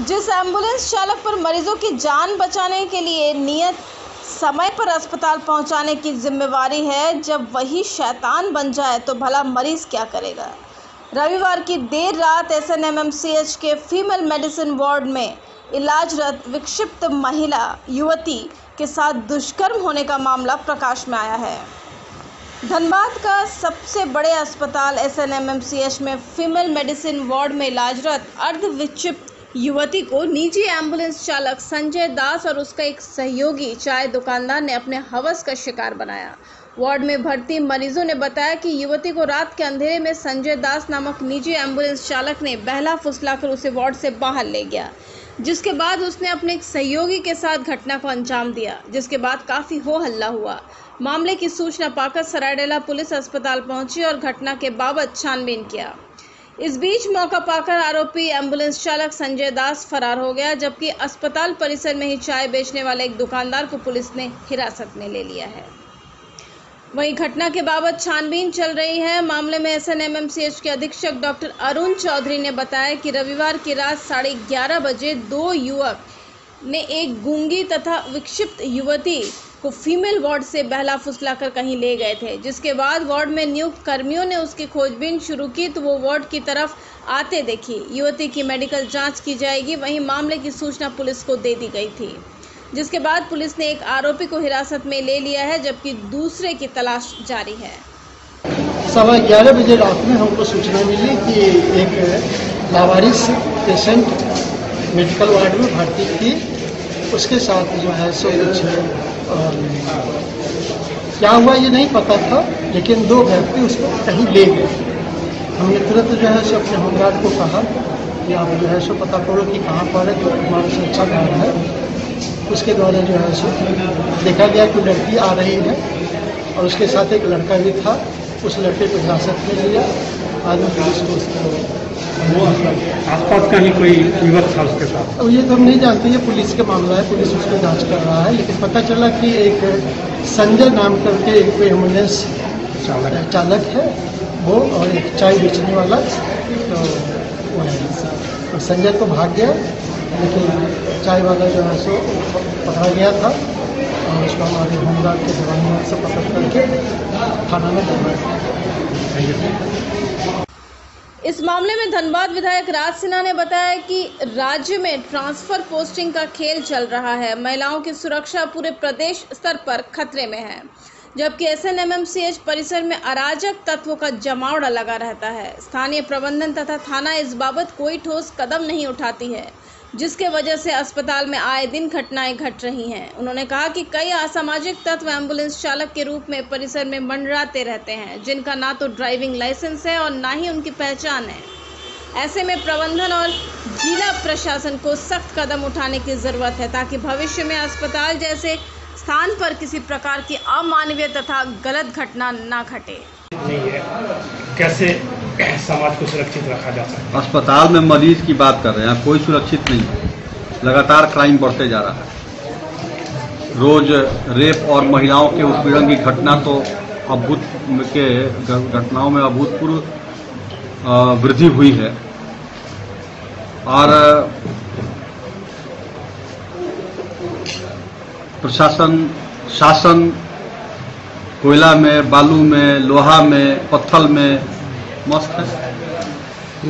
जिस एंबुलेंस चालक पर मरीजों की जान बचाने के लिए नियत समय पर अस्पताल पहुँचाने की जिम्मेवारी है, जब वही शैतान बन जाए तो भला मरीज़ क्या करेगा? रविवार की देर रात एसएनएमएमसीएच के फीमेल मेडिसिन वार्ड में इलाजरत विक्षिप्त महिला, युवती के साथ दुष्कर्म होने का मामला प्रकाश में आया है। धनबाद का सबसे बड़े अस्पताल एसएनएमएमसीएच में फीमेल मेडिसिन वार्ड में इलाजरत अर्ध विक्षिप्त युवती को निजी एंबुलेंस चालक संजय दास और उसका एक सहयोगी चाय दुकानदार ने अपने हवस का शिकार बनाया। वार्ड में भर्ती मरीजों ने बताया कि युवती को रात के अंधेरे में संजय दास नामक निजी एंबुलेंस चालक ने बहला फुसलाकर उसे वार्ड से बाहर ले गया, जिसके बाद उसने अपने एक सहयोगी के साथ घटना को अंजाम दिया, जिसके बाद काफ़ी हो हल्ला हुआ। मामले की सूचना पाकर सरायडेला पुलिस अस्पताल पहुँची और घटना के बाबत छानबीन किया। इस बीच मौका पाकर आरोपी एंबुलेंस चालक संजय दास फरार हो गया, जबकि अस्पताल परिसर में ही चाय बेचने वाले एक दुकानदार को पुलिस ने हिरासत में ले लिया है। वहीं घटना के बाबत छानबीन चल रही है। मामले में एस एन के अधीक्षक डॉक्टर अरुण चौधरी ने बताया कि रविवार की रात साढ़े ग्यारह बजे दो युवक ने एक गूँगी तथा विक्षिप्त युवती को फीमेल वार्ड से बहला फुसलाकर कहीं ले गए थे, जिसके बाद वार्ड में नियुक्त कर्मियों ने उसकी खोजबीन शुरू की तो वो वार्ड की तरफ़ आते देखी। युवती की मेडिकल जाँच की जाएगी, वहीं मामले की सूचना पुलिस को दे दी गई थी, जिसके बाद पुलिस ने एक आरोपी को हिरासत में ले लिया है, जबकि दूसरे की तलाश जारी है। सवा ग्यारह बजे रात में हमको सूचना मिली कि एक लावारिस पेशेंट मेडिकल वार्ड में भर्ती की। उसके साथ जो है सो कुछ क्या हुआ ये नहीं पता था, लेकिन दो व्यक्ति उसको कहीं ले गए। हमने तुरंत जो है सो अपने होमगार्ड को कहा कि आप जो है सो पता करो कि कहाँ पर है तो हमारा सुरक्षा गार्ड है। उसके द्वारा जो है सो देखा गया कि लड़की आ रही है, और उसके साथ एक लड़का भी था, उस लड़के को हिरासत में लिया आदमी पुलिस को उसको वो आसपास का ही कोई युवक था उसके साथ? अब ये तो हम नहीं जानते ये पुलिस का मामला है पुलिस उसको जाँच कर रहा है लेकिन पता चला कि एक संजय नाम करके एक एंबुलेंस चालक। चालक है वो और एक चाय बेचने वाला तो वो है। संजय तो भाग गया लेकिन चाय वाला जो है सो पकड़ा गया था और उसको हमारे होमगार्ड के जवानों से पकड़ करके थाना में डलवाया थैंक यू इस मामले में धनबाद विधायक राज सिन्हा ने बताया कि राज्य में ट्रांसफ़र पोस्टिंग का खेल चल रहा है। महिलाओं की सुरक्षा पूरे प्रदेश स्तर पर खतरे में है, जबकि एस एन परिसर में अराजक तत्वों का जमावड़ा लगा रहता है। स्थानीय प्रबंधन तथा थाना इस बाबत कोई ठोस कदम नहीं उठाती है। जिसके वजह से अस्पताल में आए दिन घटनाएँ घट रही हैं। उन्होंने कहा कि कई असामाजिक तत्व एंबुलेंस चालक के रूप में परिसर में मंडराते रहते हैं, जिनका ना तो ड्राइविंग लाइसेंस है और ना ही उनकी पहचान है। ऐसे में प्रबंधन और जिला प्रशासन को सख्त कदम उठाने की ज़रूरत है, ताकि भविष्य में अस्पताल जैसे स्थान पर किसी प्रकार की अमानवीय तथा गलत घटना ना घटे। नहीं है। कैसे समाज को सुरक्षित रखा जा सकता अस्पताल में मरीज़ की बात कर रहे हैं, कोई सुरक्षित नहीं है। लगातार क्राइम बढ़ते जा रहा है। रोज रेप और महिलाओं के उत्पीड़न की घटना तो अभूत के घटनाओं में अभूतपूर्व वृद्धि हुई है। और प्रशासन, शासन, कोयला में, बालू में, लोहा में, पत्थल में मस्त है।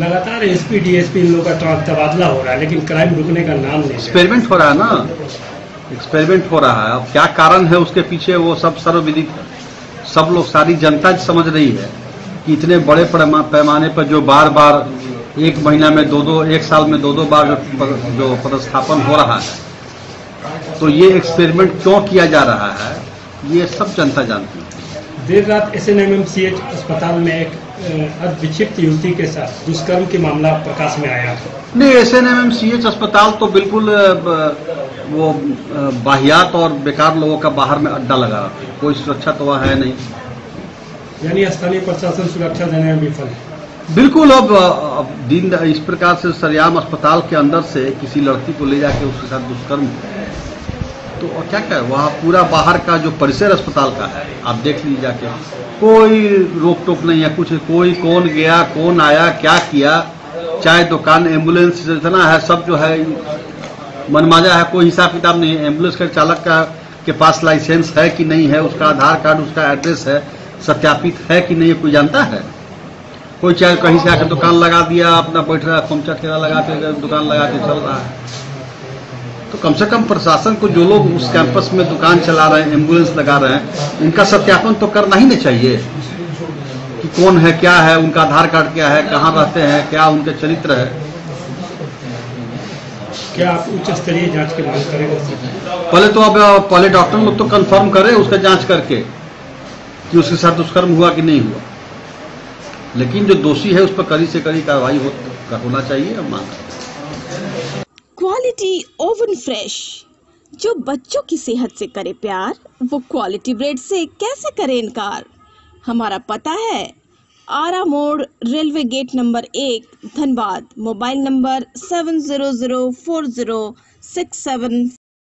लगातार एसपी डीएसपी इन लोगों का तबादला हो रहा है लेकिन क्राइम रुकने का नाम नहीं एक्सपेरिमेंट हो रहा है ना? एक्सपेरिमेंट हो रहा है। अब क्या कारण है उसके पीछे? वो सब सर्वविदित है। सब लोग सारी जनता समझ रही है कि इतने बड़े पैमाने पर जो बार बार एक महीना में दो दो एक साल में दो दो बार जो जो पदस्थापन हो रहा है तो ये एक्सपेरिमेंट क्यों किया जा रहा है? ये सब जनता जानती है। देर रात S N M M C H अस्पताल में एक अर्धविक्षिप्त युवती के साथ दुष्कर्म के मामला प्रकाश में आया। नहीं S N M M C H अस्पताल तो बिल्कुल वो बाहियात और बेकार लोगों का बाहर में अड्डा लगा। कोई सुरक्षा तो वहाँ है नहीं। यानी स्थानीय प्रशासन सुरक्षा देने में विफल है। बिल्कुल अब अब दिन इस प्रकार से सरयाम अस्पताल के अंदर से किसी लड़की को ले जाके उसके साथ दुष्कर्म तो क्या क्या वहाँ पूरा बाहर का जो परिसर अस्पताल का है, आप देख लीजिए जाके। कोई रोक टोक नहीं है, कुछ कोई कौन गया, कौन आया, क्या किया? चाहे दुकान, एंबुलेंस जितना है, सब जो है, मनमाजा है, कोई हिसाब किताब नहीं है। एंबुलेंस के चालक का, के पास लाइसेंस है कि नहीं है, उसका आधार कार्ड, उसका एड्रेस है, सत्यापित है कि नहीं कोई जानता है? कोई चाहे कहीं से आकर दुकान लगा दिया, अपना बैठ रहा है, खोमचा ठेला लगा के, दुकान लगा के चल रहा है। तो कम से कम प्रशासन को जो लोग उस कैंपस में दुकान चला रहे हैं एंबुलेंस लगा रहे हैं उनका सत्यापन तो करना ही नहीं चाहिए। कि कौन है क्या है उनका आधार कार्ड क्या है कहाँ रहते हैं क्या उनके चरित्र है। क्या आप उच्च स्तरीय जाँच की मांग करेंगे? पहले तो अब पहले डॉक्टर लोग तो कंफर्म करे उसका जाँच करके कि उसके साथ दुष्कर्म हुआ कि नहीं हुआ। लेकिन जो दोषी है उस पर कड़ी से कड़ी कार्रवाई हो, होना चाहिए अब मांग क्वालिटी ओवन फ्रेश। जो बच्चों की सेहत से करे प्यार, वो क्वालिटी ब्रेड से कैसे करे इनकार? हमारा पता है, आरा मोड़, रेलवे गेट नंबर एक, Dhanbad, mobile number seven zero zero four zero six seven